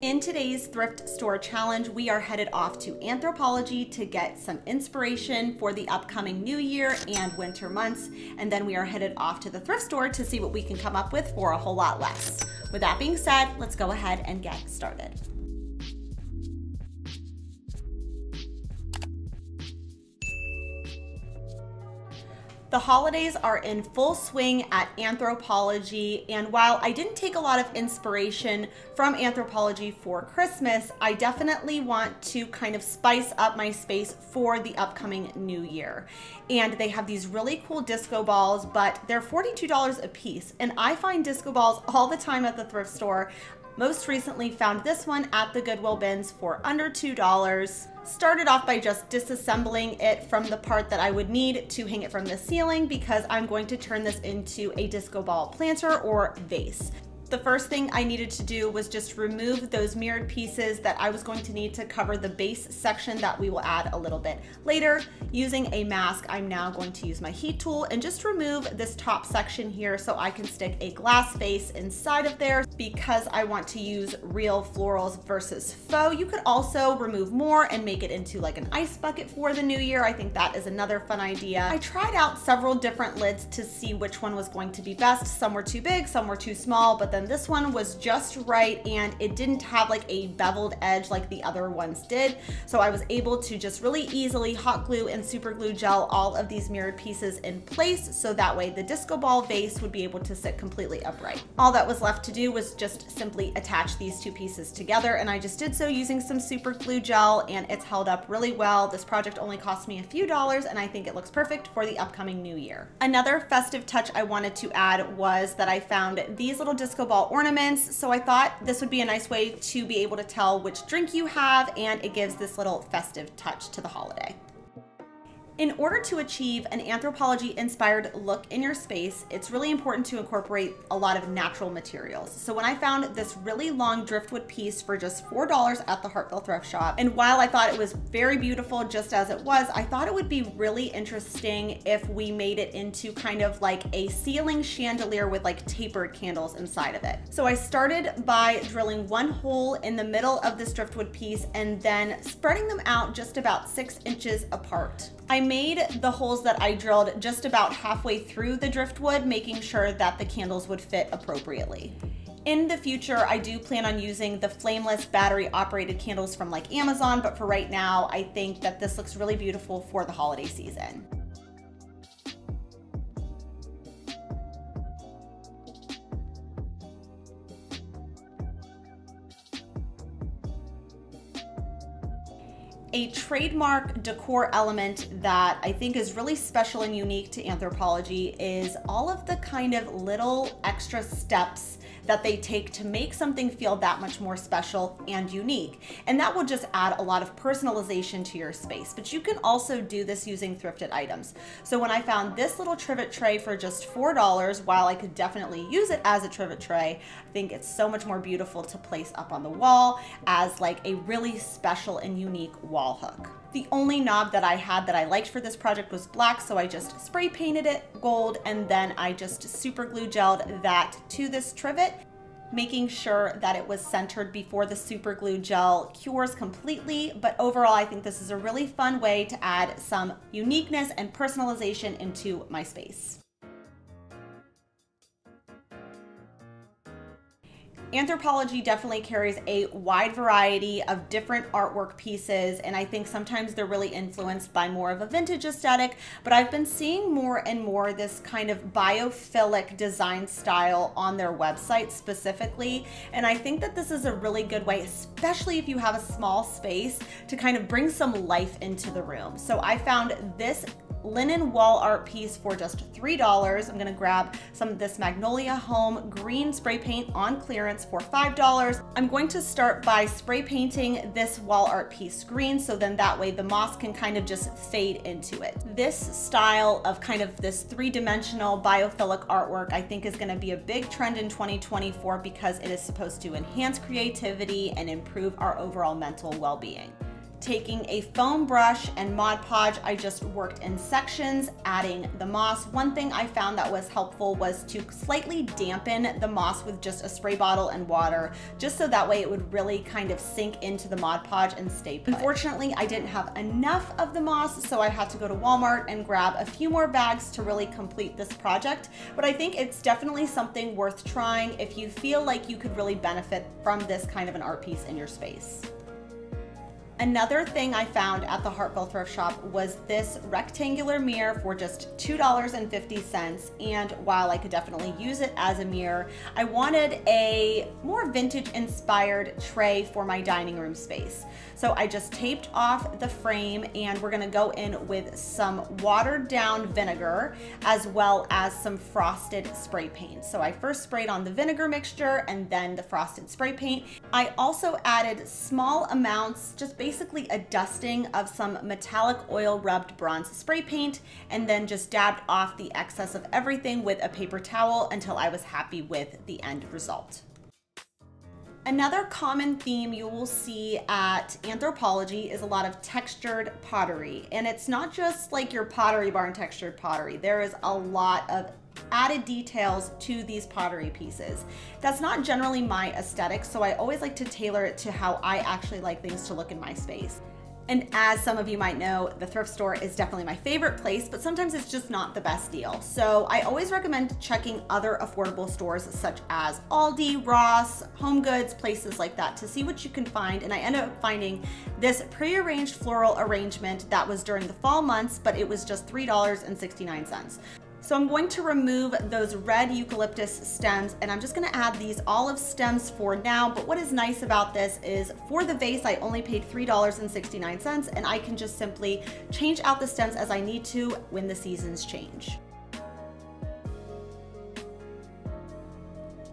In today's thrift store challenge, we are headed off to Anthropologie to get some inspiration for the upcoming new year and winter months. And then we are headed off to the thrift store to see what we can come up with for a whole lot less. With that being said, let's go ahead and get started. The holidays are in full swing at Anthropologie, and while I didn't take a lot of inspiration from Anthropologie for Christmas, I definitely want to kind of spice up my space for the upcoming new year. And they have these really cool disco balls, but they're $42 a piece. And I find disco balls all the time at the thrift store. Most recently found this one at the Goodwill bins for under $2. Started off by just disassembling it from the part that I would need to hang it from the ceiling because I'm going to turn this into a disco ball planter or vase. The first thing I needed to do was just remove those mirrored pieces that I was going to need to cover the base section that we will add a little bit later. Using a mask, I'm now going to use my heat tool and just remove this top section here so I can stick a glass vase inside of there because I want to use real florals versus faux. You could also remove more and make it into like an ice bucket for the new year. I think that is another fun idea. I tried out several different lids to see which one was going to be best. Some were too big, some were too small, but then this one was just right and it didn't have like a beveled edge like the other ones did. So I was able to just really easily hot glue and super glue gel all of these mirrored pieces in place so that way the disco ball vase would be able to sit completely upright. All that was left to do was just simply attach these two pieces together and I just did so using some super glue gel and it's held up really well. This project only cost me a few dollars and I think it looks perfect for the upcoming new year. Another festive touch I wanted to add was that I found these little disco ornaments. So I thought this would be a nice way to be able to tell which drink you have and it gives this little festive touch to the holiday. In order to achieve an Anthropologie inspired look in your space, it's really important to incorporate a lot of natural materials. So when I found this really long driftwood piece for just $4 at the Hartville Thrift Shop, and while I thought it was very beautiful just as it was, I thought it would be really interesting if we made it into kind of like a ceiling chandelier with like tapered candles inside of it. So I started by drilling one hole in the middle of this driftwood piece and then spreading them out just about six inches apart. I made the holes that I drilled just about halfway through the driftwood, making sure that the candles would fit appropriately. In the future, I do plan on using the flameless battery operated candles from like Amazon, but for right now, I think that this looks really beautiful for the holiday season. A trademark decor element that I think is really special and unique to Anthropologie is all of the kind of little extra steps that they take to make something feel that much more special and unique. And that will just add a lot of personalization to your space. But you can also do this using thrifted items. So when I found this little trivet tray for just $4, while I could definitely use it as a trivet tray, I think it's so much more beautiful to place up on the wall as like a really special and unique wall hook. The only knob that I had that I liked for this project was black, so I just spray painted it gold and then I just super glue gelled that to this trivet making sure that it was centered before the super glue gel cures completely. But overall, I think this is a really fun way to add some uniqueness and personalization into my space. Anthropologie definitely carries a wide variety of different artwork pieces, and I think sometimes they're really influenced by more of a vintage aesthetic, but I've been seeing more and more this kind of biophilic design style on their website specifically, and I think that this is a really good way, especially if you have a small space, to kind of bring some life into the room. So I found this linen wall art piece for just $3. I'm gonna grab some of this Magnolia Home green spray paint on clearance for $5. I'm going to start by spray painting this wall art piece green so then that way the moss can kind of just fade into it. This style of kind of this three-dimensional biophilic artwork I think is gonna be a big trend in 2024 because it is supposed to enhance creativity and improve our overall mental well-being. Taking a foam brush and Mod Podge, I just worked in sections, adding the moss. One thing I found that was helpful was to slightly dampen the moss with just a spray bottle and water, just so that way it would really kind of sink into the Mod Podge and stay put. Unfortunately, I didn't have enough of the moss, so I had to go to Walmart and grab a few more bags to really complete this project. But I think it's definitely something worth trying if you feel like you could really benefit from this kind of an art piece in your space. Another thing I found at the Hartville thrift shop was this rectangular mirror for just $2.50. And while I could definitely use it as a mirror, I wanted a more vintage inspired tray for my dining room space. So I just taped off the frame and we're gonna go in with some watered down vinegar as well as some frosted spray paint. So I first sprayed on the vinegar mixture and then the frosted spray paint. I also added small amounts, just basically a dusting of some metallic oil rubbed bronze spray paint and then just dabbed off the excess of everything with a paper towel until I was happy with the end result. Another common theme you will see at Anthropologie is a lot of textured pottery. And it's not just like your pottery barn textured pottery. There is a lot of added details to these pottery pieces. That's not generally my aesthetic, so I always like to tailor it to how I actually like things to look in my space. And as some of you might know, the thrift store is definitely my favorite place, but sometimes it's just not the best deal. So I always recommend checking other affordable stores such as Aldi, Ross, Home Goods, places like that to see what you can find. And I ended up finding this prearranged floral arrangement that was during the fall months, but it was just $3.69. So I'm going to remove those red eucalyptus stems and I'm just gonna add these olive stems for now. But what is nice about this is for the vase, I only paid $3.69 and I can just simply change out the stems as I need to when the seasons change.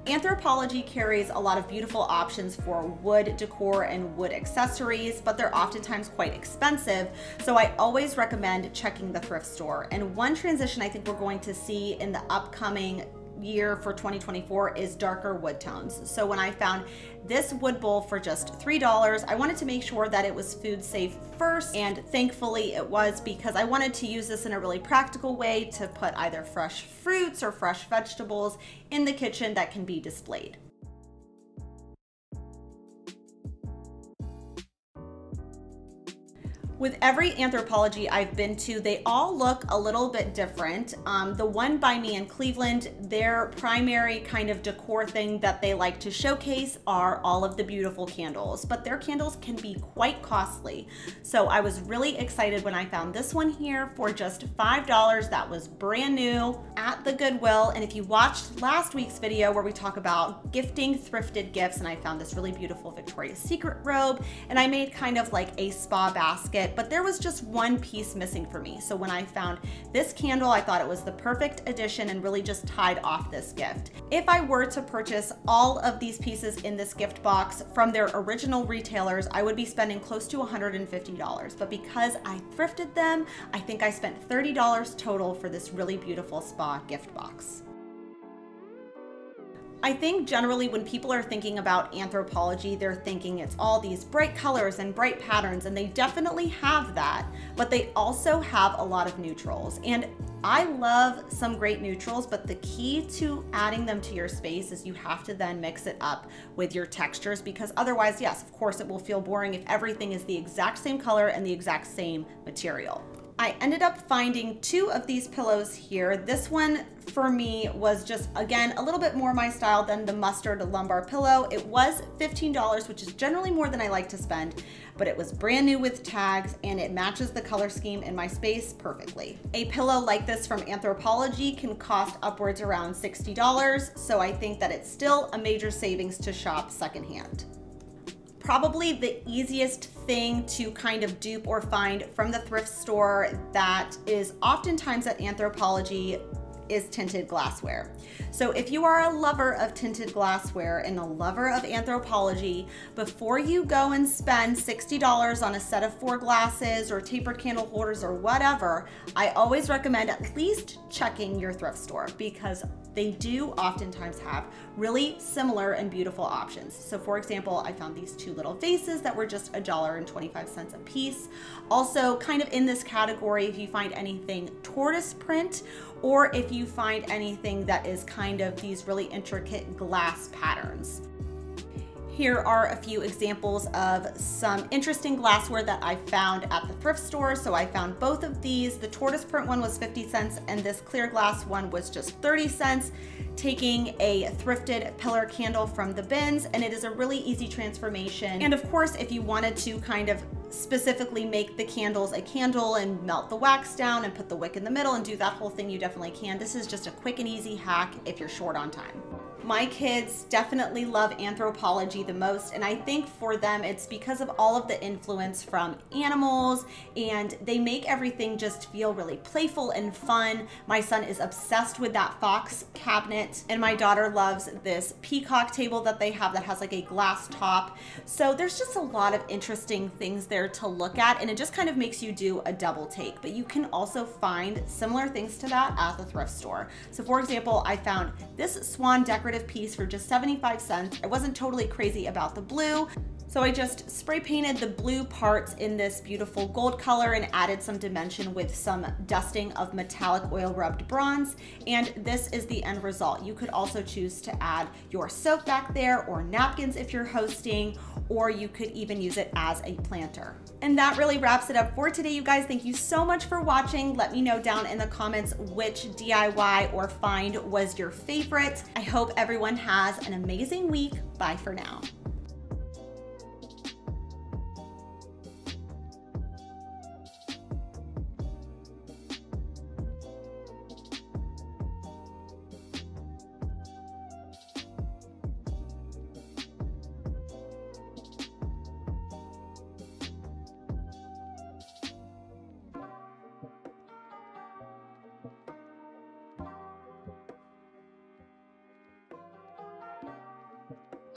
Anthropologie carries a lot of beautiful options for wood decor and wood accessories, but they're oftentimes quite expensive. So I always recommend checking the thrift store. And one transition I think we're going to see in the upcoming year for 2024 is darker wood tones. So when I found this wood bowl for just $3, I wanted to make sure that it was food safe first and thankfully it was because I wanted to use this in a really practical way to put either fresh fruits or fresh vegetables in the kitchen that can be displayed. With every Anthropologie I've been to, they all look a little bit different. Um, the one by me in Cleveland, their primary kind of decor thing that they like to showcase are all of the beautiful candles, but their candles can be quite costly. So I was really excited when I found this one here for just $5. That was brand new at the Goodwill. And if you watched last week's video where we talk about gifting thrifted gifts, and I found this really beautiful Victoria's Secret robe, and I made kind of like a spa basket it, but there was just one piece missing for me. So when I found this candle, I thought it was the perfect addition and really just tied off this gift. If I were to purchase all of these pieces in this gift box from their original retailers, I would be spending close to $150. But because I thrifted them, I think I spent $30 total for this really beautiful spa gift box. I think generally when people are thinking about Anthropologie, they're thinking it's all these bright colors and bright patterns, and they definitely have that, but they also have a lot of neutrals. And I love some great neutrals, but the key to adding them to your space is you have to then mix it up with your textures because otherwise, yes, of course, it will feel boring if everything is the exact same color and the exact same material. I ended up finding two of these pillows here. This one for me was just, again, a little bit more my style than the mustard lumbar pillow. It was $15, which is generally more than I like to spend, but it was brand new with tags and it matches the color scheme in my space perfectly. A pillow like this from Anthropologie can cost upwards around $60, so I think that it's still a major savings to shop secondhand probably the easiest thing to kind of dupe or find from the thrift store that is oftentimes at Anthropologie is tinted glassware. So if you are a lover of tinted glassware and a lover of Anthropologie, before you go and spend $60 on a set of four glasses or tapered candle holders or whatever, I always recommend at least checking your thrift store because they do oftentimes have really similar and beautiful options. So for example, I found these two little vases that were just a dollar and 25 cents a piece. Also kind of in this category, if you find anything tortoise print or if you find anything that is kind of these really intricate glass patterns. Here are a few examples of some interesting glassware that I found at the thrift store. So I found both of these. The tortoise print one was 50 cents and this clear glass one was just 30 cents, taking a thrifted pillar candle from the bins. And it is a really easy transformation. And of course, if you wanted to kind of specifically make the candles a candle and melt the wax down and put the wick in the middle and do that whole thing, you definitely can. This is just a quick and easy hack if you're short on time my kids definitely love Anthropologie the most and I think for them it's because of all of the influence from animals and they make everything just feel really playful and fun. My son is obsessed with that fox cabinet and my daughter loves this peacock table that they have that has like a glass top. So there's just a lot of interesting things there to look at and it just kind of makes you do a double take but you can also find similar things to that at the thrift store. So for example I found this swan decorative decorative piece for just 75 cents. I wasn't totally crazy about the blue. So I just spray painted the blue parts in this beautiful gold color and added some dimension with some dusting of metallic oil rubbed bronze. And this is the end result. You could also choose to add your soap back there or napkins if you're hosting, or you could even use it as a planter. And that really wraps it up for today, you guys. Thank you so much for watching. Let me know down in the comments which DIY or find was your favorite. I hope everyone has an amazing week. Bye for now.